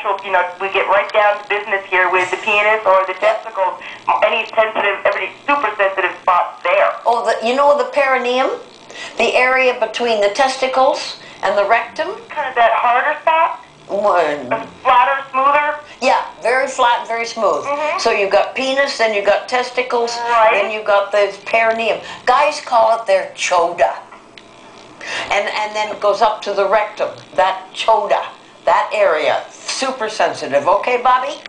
actual, you know, we get right down to business here with the penis or the testicles, any sensitive, every super sensitive spots there. Oh, the, you know the perineum? The area between the testicles and the rectum? Kind of that harder spot, One. flatter, smoother. Yeah, very flat, very smooth. Mm-hmm. So you've got penis, then you've got testicles, Right. then you've got the perineum. Guys call it their choda. And and then it goes up to the rectum. That choda, area, super sensitive. Okay, Bobby?